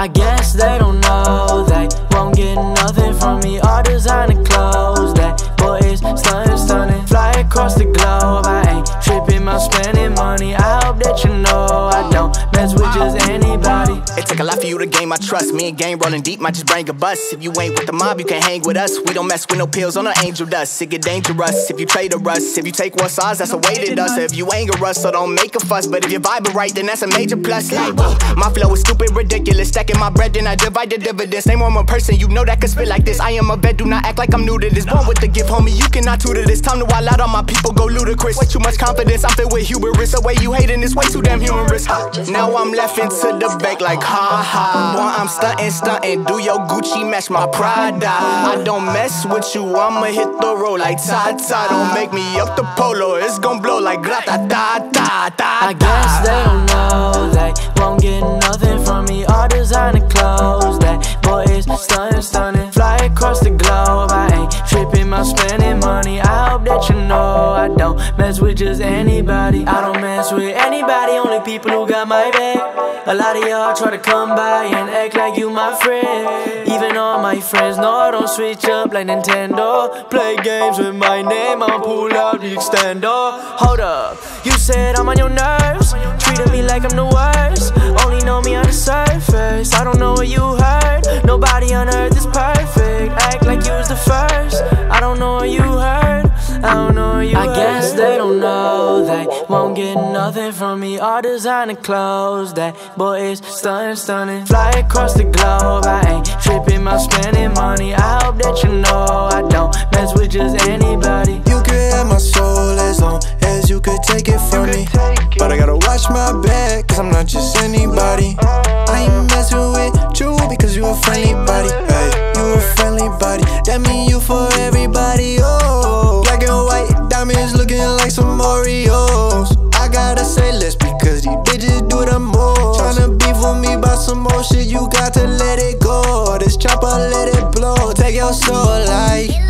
I guess they don't know They won't get nothing from me. All designer clothes That boy is stunning, stunning. Fly across the globe. I ain't tripping, My spending money. I hope that you know I don't mess with just any the gain my trust. Me and game rolling deep, might just bring a bus. If you ain't with the mob, you can't hang with us. We don't mess with no pills on no angel dust. It get dangerous if you trade a rust. If you take one size, that's a way to us. If you anger us, so don't make a fuss. But if you vibe right, then that's a major plus. Like, whoa, my flow is stupid, ridiculous. Stacking my bread, then I divide the dividends. Name one more person you know that can spit like this. I am a vet, do not act like I'm new to this. Born with the gift, homie, you cannot tutor this. Time to wild out on my people, go ludicrous. Way too much confidence, I'm filled with hubris. The way you hating is way too damn humorous. Now I'm left into the back like ha ha. Boy, I'm stunting, stunting. Do your Gucci match my Prada? I don't mess with you, I'ma hit the road like ta ta. Don't make me up the polo, it's gon' blow like grata ta ta ta. I guess they don't know they won't get nothing from me. All designer clothes, with just anybody. I don't mess with anybody, only people who got my back. A lot of y'all try to come by and act like you my friend. Even all my friends know I don't switch up like Nintendo. Play games with my name, I'll pull out the extender. Hold up, you said I'm on your nerves. Treating me like I'm the worst. Only know me on the surface. I don't know what you heard. Nobody on earth is perfect. Act like you was the first. I don't know what you heard. I don't know you. I guess they don't know they won't get nothing from me. All designer clothes that boy is stunning, stunning. Fly across the globe, I ain't tripping, I'm spending money. I hope that you know I don't mess with just anybody. You can have my soul as long as you could take it from me. It. But I gotta watch my back, cause I'm not just anybody. I ain't messing with you because you a friendly body. Hey, you a friendly body. That mean you for everybody. Oh. shit, you got to let it go. This chopper, let it blow. Take your soul, like.